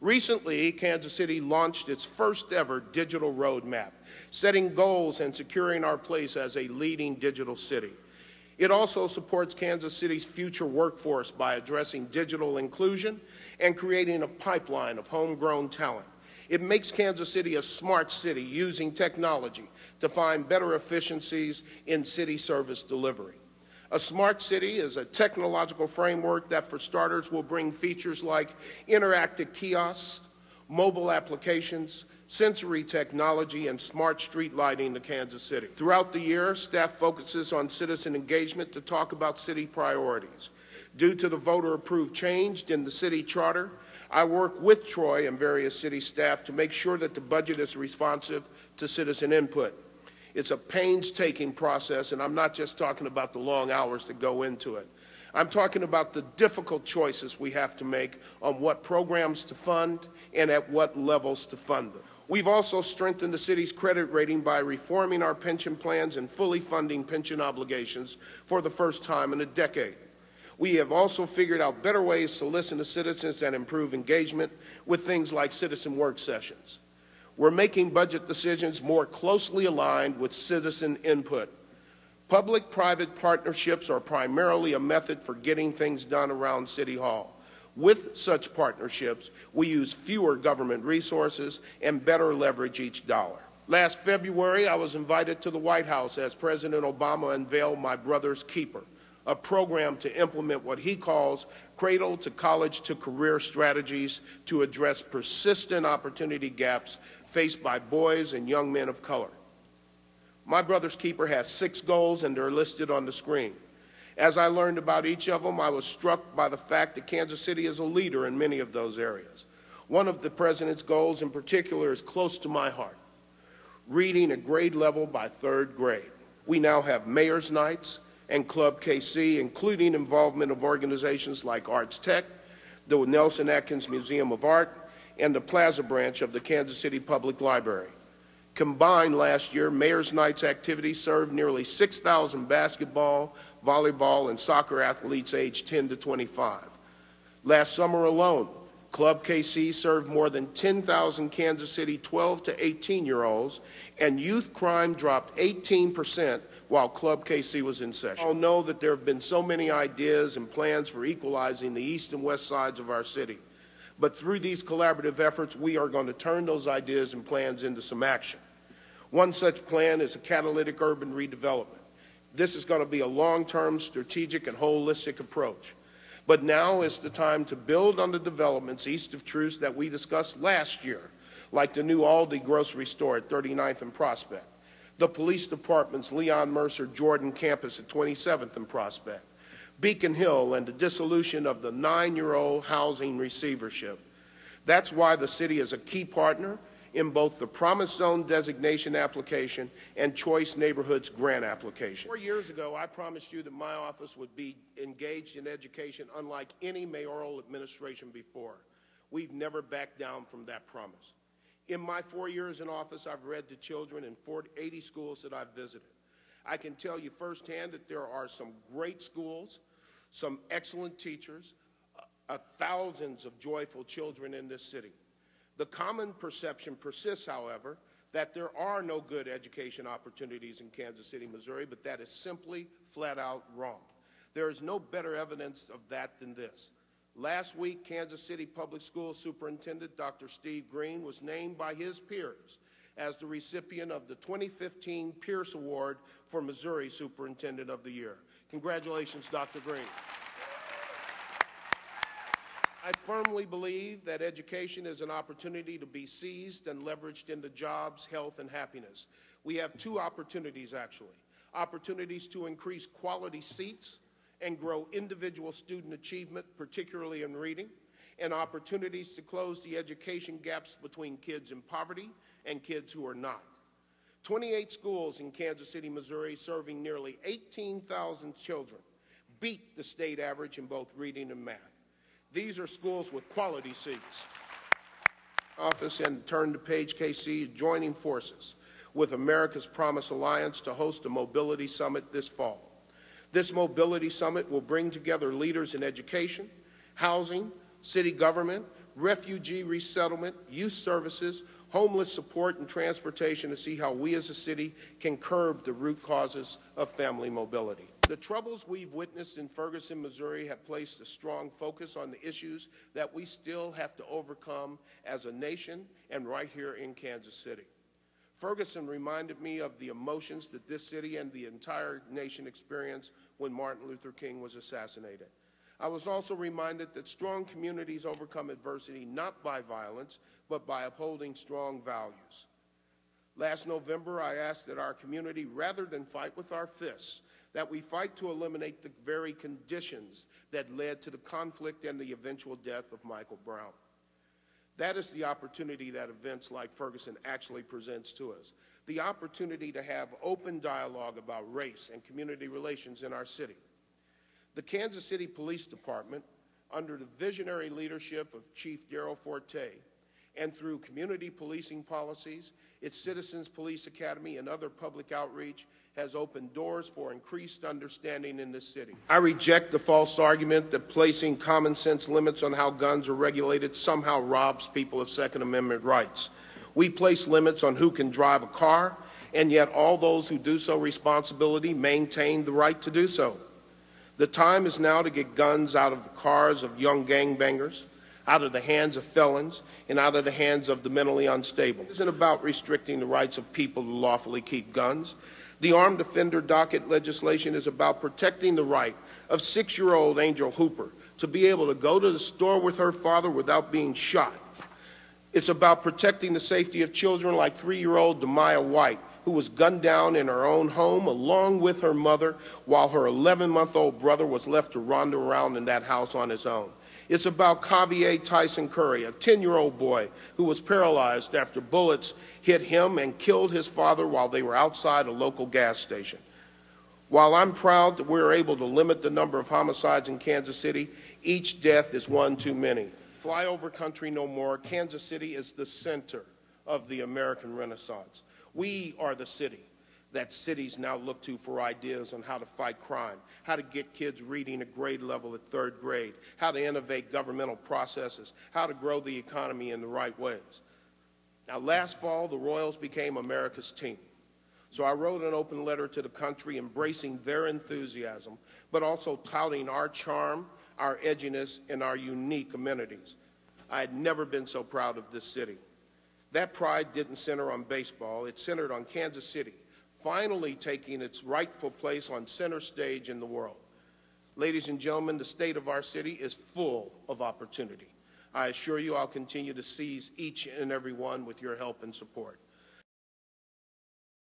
Recently, Kansas City launched its first ever digital roadmap, setting goals and securing our place as a leading digital city. It also supports Kansas City's future workforce by addressing digital inclusion and creating a pipeline of homegrown talent. It makes Kansas City a smart city using technology to find better efficiencies in city service delivery. A smart city is a technological framework that, for starters, will bring features like interactive kiosks, mobile applications, sensory technology, and smart street lighting to Kansas City. Throughout the year, staff focuses on citizen engagement to talk about city priorities. Due to the voter-approved change in the city charter, I work with Troy and various city staff to make sure that the budget is responsive to citizen input. It's a painstaking process, and I'm not just talking about the long hours that go into it. I'm talking about the difficult choices we have to make on what programs to fund and at what levels to fund them. We've also strengthened the city's credit rating by reforming our pension plans and fully funding pension obligations for the first time in a decade. We have also figured out better ways to listen to citizens and improve engagement with things like citizen work sessions. We're making budget decisions more closely aligned with citizen input. Public-private partnerships are primarily a method for getting things done around City Hall. With such partnerships, we use fewer government resources and better leverage each dollar. Last February, I was invited to the White House as President Obama unveiled My Brother's Keeper, a program to implement what he calls cradle to college to career strategies to address persistent opportunity gaps faced by boys and young men of color. My Brother's Keeper has six goals and they're listed on the screen. As I learned about each of them, I was struck by the fact that Kansas City is a leader in many of those areas. One of the President's goals in particular is close to my heart, reading at grade level by third grade. We now have mayor's nights and Club KC, including involvement of organizations like Arts Tech, the Nelson Atkins Museum of Art, and the Plaza branch of the Kansas City Public Library. Combined last year, Mayor's Night's activities served nearly 6,000 basketball, volleyball, and soccer athletes aged 10 to 25. Last summer alone, Club KC served more than 10,000 Kansas City 12 to 18 year olds, and youth crime dropped 18 percent while Club KC was in session. I know that there have been so many ideas and plans for equalizing the east and west sides of our city. But through these collaborative efforts, we are going to turn those ideas and plans into some action. One such plan is a catalytic urban redevelopment. This is going to be a long-term strategic and holistic approach. But now is the time to build on the developments east of Troost that we discussed last year, like the new Aldi grocery store at 39th and Prospect, the police department's Leon Mercer Jordan campus at 27th and Prospect, Beacon Hill and the dissolution of the nine-year-old housing receivership. That's why the city is a key partner in both the Promise Zone designation application and Choice Neighborhoods grant application. Four years ago, I promised you that my office would be engaged in education unlike any mayoral administration before. We've never backed down from that promise. In my four years in office, I've read to children in 40, 80 schools that I've visited. I can tell you firsthand that there are some great schools, some excellent teachers, uh, thousands of joyful children in this city. The common perception persists, however, that there are no good education opportunities in Kansas City, Missouri, but that is simply flat out wrong. There is no better evidence of that than this. Last week, Kansas City Public Schools Superintendent Dr. Steve Green was named by his peers as the recipient of the 2015 Pearce Award for Missouri Superintendent of the Year. Congratulations, Dr. Green. I firmly believe that education is an opportunity to be seized and leveraged into jobs, health, and happiness. We have two opportunities, actually. Opportunities to increase quality seats and grow individual student achievement, particularly in reading, and opportunities to close the education gaps between kids in poverty and kids who are not. 28 schools in Kansas City, Missouri, serving nearly 18,000 children, beat the state average in both reading and math. These are schools with quality seats. Office and Turn the Page KC, joining forces with America's Promise Alliance to host a mobility summit this fall. This mobility summit will bring together leaders in education, housing, city government, refugee resettlement, youth services, homeless support, and transportation to see how we as a city can curb the root causes of family mobility. The troubles we've witnessed in Ferguson, Missouri have placed a strong focus on the issues that we still have to overcome as a nation and right here in Kansas City. Ferguson reminded me of the emotions that this city and the entire nation experienced when Martin Luther King was assassinated. I was also reminded that strong communities overcome adversity not by violence, but by upholding strong values. Last November, I asked that our community, rather than fight with our fists, that we fight to eliminate the very conditions that led to the conflict and the eventual death of Michael Brown. That is the opportunity that events like Ferguson actually presents to us. The opportunity to have open dialogue about race and community relations in our city. The Kansas City Police Department, under the visionary leadership of Chief Darryl Forté, and through community policing policies, its Citizens Police Academy, and other public outreach, has opened doors for increased understanding in this city. I reject the false argument that placing common sense limits on how guns are regulated somehow robs people of Second Amendment rights. We place limits on who can drive a car, and yet all those who do so responsibly maintain the right to do so. The time is now to get guns out of the cars of young gangbangers, out of the hands of felons, and out of the hands of the mentally unstable. It isn't about restricting the rights of people to lawfully keep guns. The armed offender docket legislation is about protecting the right of six-year-old Angel Hooper to be able to go to the store with her father without being shot. It's about protecting the safety of children like three-year-old Demaya White, who was gunned down in her own home along with her mother while her 11-month-old brother was left to wander around in that house on his own. It's about Kavier Tyson Curry, a 10-year-old boy who was paralyzed after bullets hit him and killed his father while they were outside a local gas station. While I'm proud that we're able to limit the number of homicides in Kansas City, each death is one too many. Flyover country no more, Kansas City is the center of the American Renaissance. We are the city that cities now look to for ideas on how to fight crime, how to get kids reading at grade level at third grade, how to innovate governmental processes, how to grow the economy in the right ways. Now, last fall, the Royals became America's team. So I wrote an open letter to the country embracing their enthusiasm, but also touting our charm, our edginess, and our unique amenities. I had never been so proud of this city. That pride didn't center on baseball, it centered on Kansas City, finally taking its rightful place on center stage in the world. Ladies and gentlemen, the state of our city is full of opportunity. I assure you I'll continue to seize each and every one with your help and support.